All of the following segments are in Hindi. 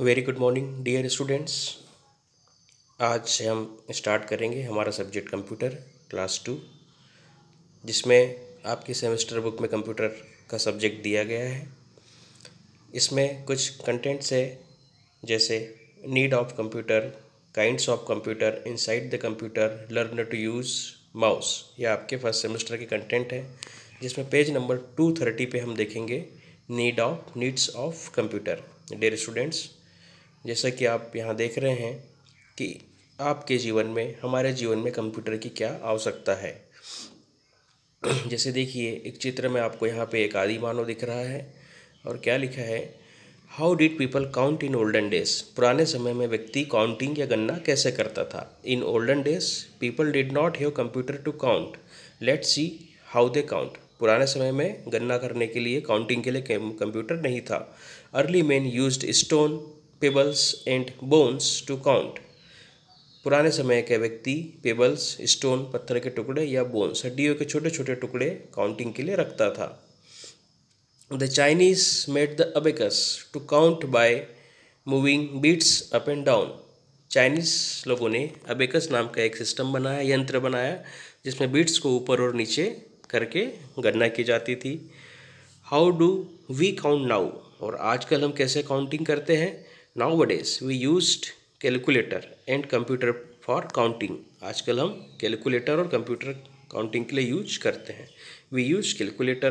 Very good morning, dear students. आज से हम स्टार्ट करेंगे हमारा सब्जेक्ट कंप्यूटर, क्लास टू, जिसमें आपकी सेमेस्टर बुक में कंप्यूटर का सब्जेक्ट दिया गया है। इसमें कुछ कंटेंट्स है, जैसे need of computer kinds of computer inside the computer learn to use mouse यह आपके फ़र्स्ट सेमेस्टर के कंटेंट है, जिसमें पेज नंबर टू थर्टी पे हम देखेंगे need of needs of computer dear students जैसा कि आप यहाँ देख रहे हैं कि आपके जीवन में, हमारे जीवन में कंप्यूटर की क्या आवश्यकता है। जैसे देखिए, एक चित्र में आपको यहाँ पे एक आदि मानव दिख रहा है और क्या लिखा है? How did people count in olden days पुराने समय में व्यक्ति काउंटिंग या गणना कैसे करता था? In olden days people did not have computer to count let see how they count पुराने समय में गणना करने के लिए काउंटिंग के लिए कंप्यूटर नहीं था। Early man used stone pebbles and bones to count पुराने समय के व्यक्ति पेबल्स स्टोन पत्थर के टुकड़े या बोन्स हड्डियों के छोटे छोटे टुकड़े काउंटिंग के लिए रखता था। The Chinese made the abacus to count by moving beads up and down Chinese लोगों ने अबेकस नाम का एक सिस्टम बनाया, यंत्र बनाया, जिसमें बीट्स को ऊपर और नीचे करके गणना की जाती थी। How do we count now और आजकल हम कैसे काउंटिंग करते हैं? Nowadays, we used calculator and computer for counting. आजकल हम कैलकुलेटर और कंप्यूटर काउंटिंग के लिए यूज़ करते हैं। We use calculator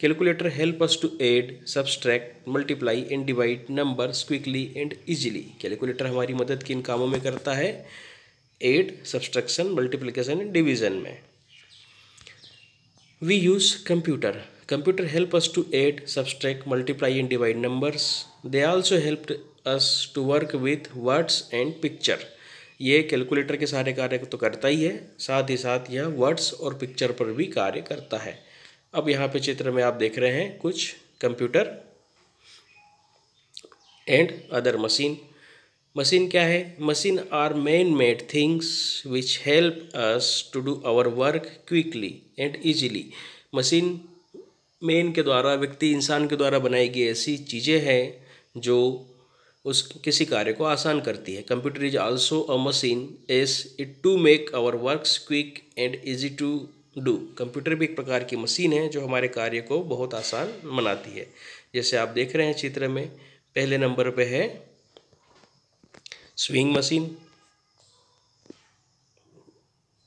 calculator help us to add subtract multiply and divide numbers quickly and easily calculator हमारी मदद किन कामों में करता है? Add subtraction multiplication and division में। We use computer computer help us to add, subtract, multiply and divide numbers. They also helped us to work with words and picture. ये कैलकुलेटर के सारे कार्य तो करता ही है, साथ ही साथ यह वर्ड्स और पिक्चर पर भी कार्य करता है। अब यहाँ पे चित्र में आप देख रहे हैं कुछ computer and other machine machine क्या है? Machine are man made things which help us to do our work quickly and easily machine man के द्वारा, व्यक्ति इंसान के द्वारा बनाई गई ऐसी चीज़ें हैं जो उस किसी कार्य को आसान करती है। Computer is also a machine as it to make our works quick and easy to do computer भी एक प्रकार की मशीन है, जो हमारे कार्य को बहुत आसान बनाती है। जैसे आप देख रहे हैं चित्र में, पहले नंबर पे है स्विंग मशीन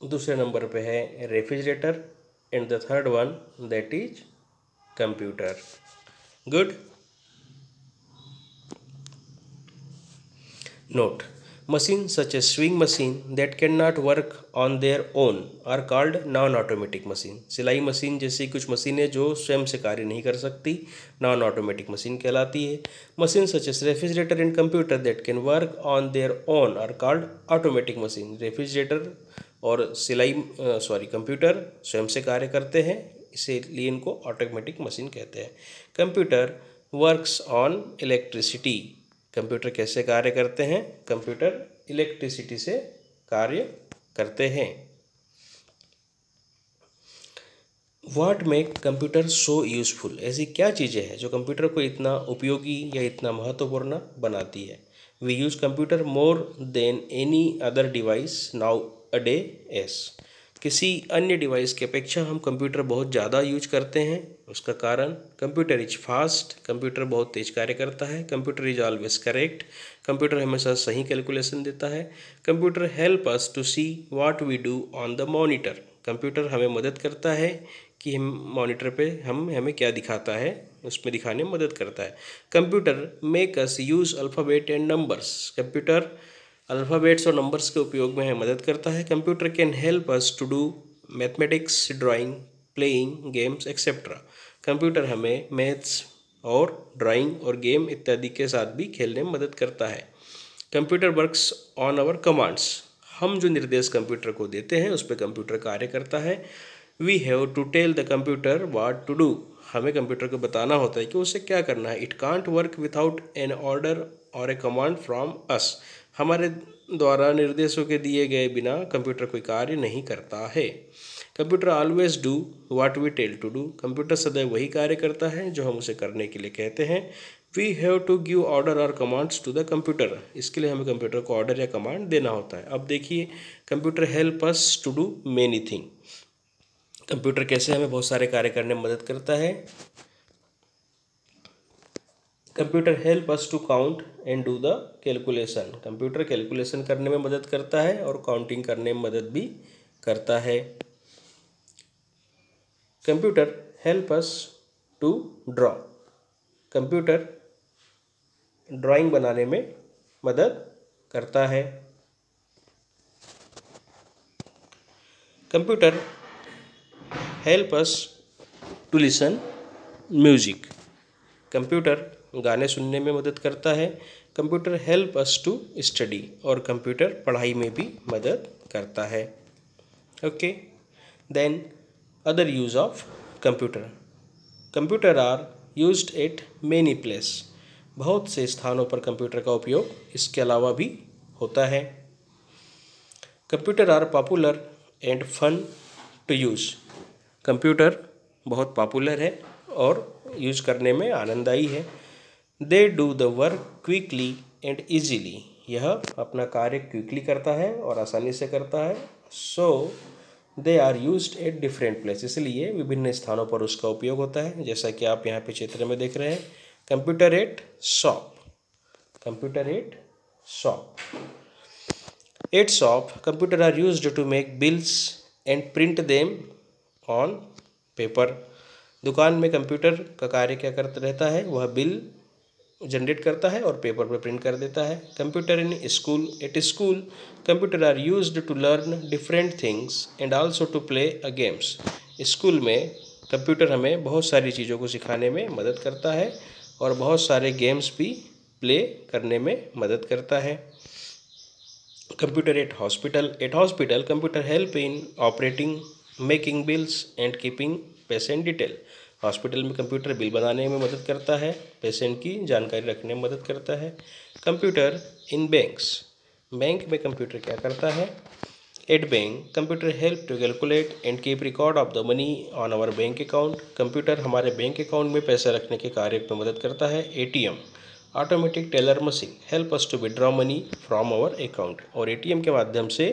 दूसरे नंबर पे है refrigerator and the third one that is computer good? Note. Machines such as sewing machine that cannot work on their own are called non automatic machine सिलाई मशीन जैसी कुछ मशीनें जो स्वयं से कार्य नहीं कर सकती नॉन ऑटोमेटिक मशीन कहलाती है। Machine such as refrigerator and computer that can work on their own are called automatic machine refrigerator और सिलाई सॉरी कंप्यूटर स्वयं से कार्य करते हैं, इसीलिए इनको ऑटोमेटिक मशीन कहते हैं। Computer works on electricity computer कैसे कार्य करते हैं? कंप्यूटर इलेक्ट्रिसिटी से कार्य करते हैं। What make computer so useful ऐसी क्या चीज़ें हैं जो कंप्यूटर को इतना उपयोगी या इतना महत्वपूर्ण बनाती है? We use computer more than any other device nowadays किसी अन्य डिवाइस की अपेक्षा हम कंप्यूटर बहुत ज़्यादा यूज़ करते हैं। उसका कारण कंप्यूटर इज़ फास्ट कंप्यूटर बहुत तेज कार्य करता है computer is always correct computer हमेशा सही कैलकुलेशन देता है। Computer help us to see what we do on the monitor computer हमें मदद करता है कि हम मॉनिटर पे, हम, हमें क्या दिखाता है, उसमें दिखाने में मदद करता है। Computer make us use alphabet and numbers computer alphabets और नंबर्स के उपयोग में है मदद करता है। Computer can help us to do mathematics, drawing, playing, games etcetera computer हमें मैथ्स और ड्राइंग और गेम इत्यादि के साथ भी खेलने में मदद करता है। Computer works on our commands. हम जो निर्देश कंप्यूटर को देते हैं, उस पर कंप्यूटर कार्य करता है। We have to tell the computer what to do हमें कंप्यूटर को बताना होता है कि उसे क्या करना है। It can't work without an order और ए कमांड फ्रॉम अस हमारे द्वारा निर्देशों के दिए गए बिना कंप्यूटर कोई कार्य नहीं करता है। Computer always do what we tell to do computer सदैव वही कार्य करता है जो हम उसे करने के लिए कहते हैं। We have to give order और कमांड्स टू द कंप्यूटर इसके लिए हमें कंप्यूटर को ऑर्डर या कमांड देना होता है। अब देखिए, computer help us to do many thing computer कैसे हमें बहुत सारे कार्य करने में मदद करता है? Computer help us to count and do the calculation. Computer calculation करने में मदद करता है और काउंटिंग करने में मदद भी करता है। Computer help us to draw. Computer drawing बनाने में मदद करता है। Computer help us to listen music. Computer गाने सुनने में मदद करता है। Computer help us to study और कंप्यूटर पढ़ाई में भी मदद करता है। Okay, then other use of computer. Computer are used at many place. बहुत से स्थानों पर कंप्यूटर का उपयोग इसके अलावा भी होता है। Computer are popular and fun to use. Computer बहुत पॉपुलर है और यूज़ करने में आनंददायी है। They do the work quickly and easily यह अपना कार्य क्विकली करता है और आसानी से करता है। So they are use at different place इसलिए विभिन्न स्थानों पर उसका उपयोग होता है। जैसा कि आप यहाँ पे चित्र में देख रहे हैं। Computer at shop computer at shop at shop computer are use to make bills and print them on paper दुकान में कंप्यूटर का कार्य क्या करता रहता है? वह बिल जनरेट करता है और पेपर पर प्रिंट कर देता है। Computer in school at school computer are use to learn different things and also to play a games school में कंप्यूटर हमें बहुत सारी चीज़ों को सिखाने में मदद करता है और बहुत सारे गेम्स भी प्ले करने में मदद करता है। Computer at hospital at hospital computer help in operating making bills and keeping patient detail hospital में कंप्यूटर बिल बनाने में मदद करता है, पेशेंट की जानकारी रखने में मदद करता है। कंप्यूटर इन बैंक्स बैंक में कंप्यूटर क्या करता है? At bank computer help to calculate and keep record of the money on our bank account computer हमारे बैंक अकाउंट में पैसा रखने के कार्य में मदद करता है। ATM automatic teller machine help us to withdraw money from our account और एटीएम के माध्यम से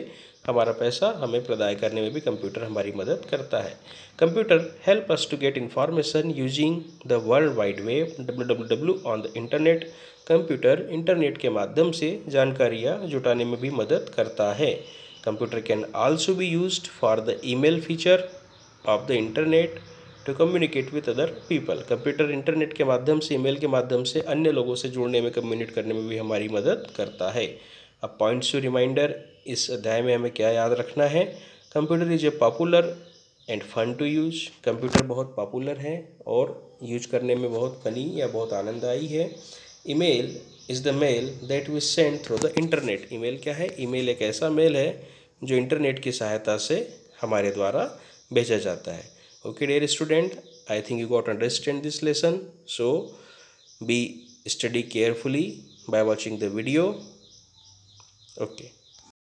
हमारा पैसा हमें प्रदाय करने में भी कंप्यूटर हमारी मदद करता है। Computer help us to get information using the world wide web W on the internet computer internet के माध्यम से जानकारियाँ जुटाने में भी मदद करता है। Computer can also be use for the email feature of the internet to communicate with other people computer internet के माध्यम से ईमेल के माध्यम से अन्य लोगों से जुड़ने में कम्युनिकेट करने में भी हमारी मदद करता है। अब पॉइंट्स टू रिमाइंडर इस अध्याय में हमें क्या याद रखना है? Computer is a popular and fun to use computer बहुत पॉपुलर है और यूज़ करने में बहुत फनी या बहुत आनंददायी है। Email is the mail that we send through the internet email क्या है? ईमेल एक ऐसा मेल है जो इंटरनेट की सहायता से हमारे द्वारा भेजा जाता है। okay dear student i think you got understand this lesson. So be study carefully by watching the video. Okay.